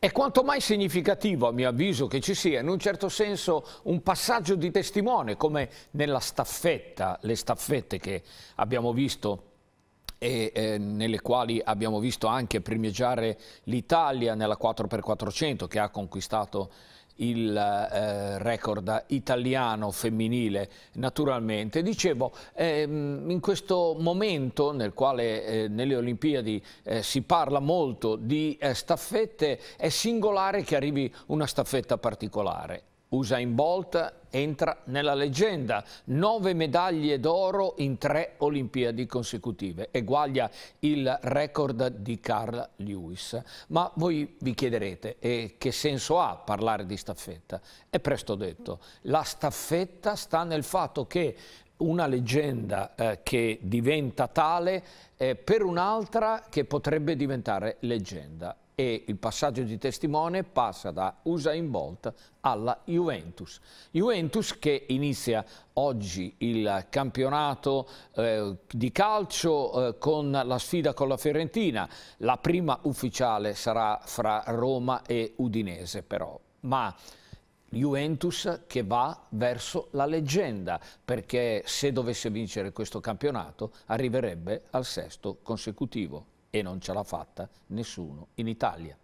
È quanto mai significativo, a mio avviso, che ci sia in un certo senso un passaggio di testimone, come nella staffetta, le staffette che abbiamo visto e eh, nelle quali abbiamo visto anche primeggiare l'Italia nella 4x400 che ha conquistato il eh, record italiano femminile naturalmente. Dicevo, ehm, in questo momento nel quale eh, nelle Olimpiadi eh, si parla molto di eh, staffette, è singolare che arrivi una staffetta particolare. Usain Bolt entra nella leggenda, nove medaglie d'oro in tre Olimpiadi consecutive, eguaglia il record di Carl Lewis. Ma voi vi chiederete, e che senso ha parlare di staffetta? È presto detto, la staffetta sta nel fatto che una leggenda eh, che diventa tale eh, per un'altra che potrebbe diventare leggenda e il passaggio di testimone passa da Usain Bolt alla Juventus. Juventus che inizia oggi il campionato eh, di calcio eh, con la sfida con la Fiorentina. La prima ufficiale sarà fra Roma e Udinese però, ma Juventus che va verso la leggenda perché se dovesse vincere questo campionato arriverebbe al sesto consecutivo e non ce l'ha fatta nessuno in Italia.